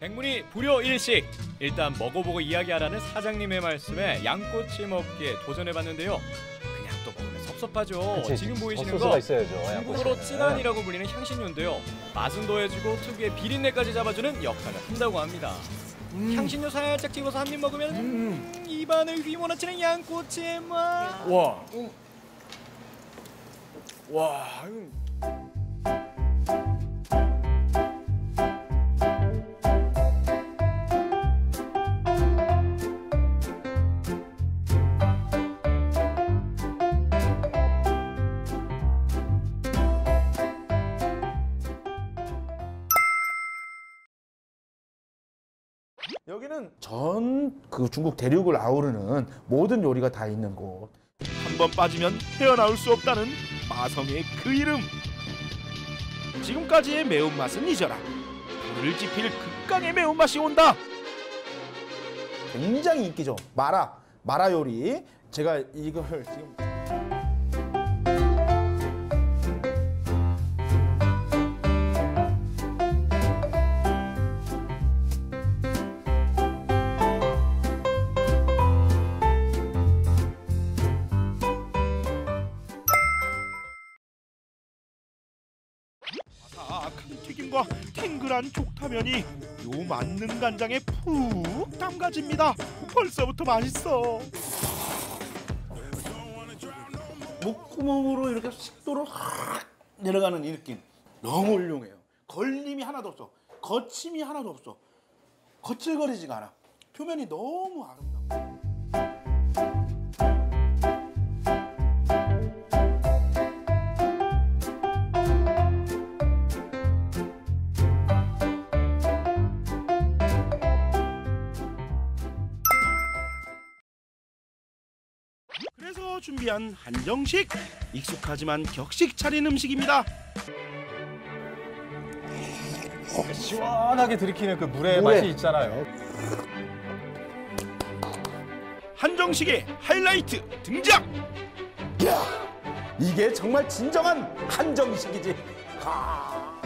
백문이 불여 일식 일단 먹어보고 이야기하라는 사장님의 말씀에 양꼬치 먹기에 도전해봤는데요. 그냥 또 먹으면 섭섭하죠. 그치, 지금 보이시는 거 있어야죠. 중국어로 양꼬치는. 찌간이라고 불리는 향신료인데요. 맛은 더해주고 특유의 비린내까지 잡아주는 역할을 한다고 합니다. 향신료 살짝 찍어서 한 입 먹으면 음, 입안을 휘몰아치는 양꼬치의 맛. 와. 와. 여기는 전 그 중국 대륙을 아우르는 모든 요리가 다 있는 곳. 한 번 빠지면 헤어나올 수 없다는 마성의 그 이름. 지금까지의 매운맛은 잊어라. 불을 지필 극강의 매운맛이 온다. 굉장히 인기죠. 마라, 마라 요리. 제가 이걸 지금 튀김과 탱글한 족타면이 요 만능 간장에 푹 담가집니다. 벌써부터 맛있어. 목구멍으로 이렇게 식도로 확 내려가는 이 느낌. 너무 훌륭해요. 걸림이 하나도 없어. 거침이 하나도 없어. 거칠거리지가 않아. 표면이 너무 아름다워. 그래서 준비한 한정식 익숙하지만 격식 차린 음식입니다. 시원하게 들이키는 그 물의 물에. 맛이 있잖아요. 한정식의 하이라이트 등장. 이게 정말 진정한 한정식이지. 아.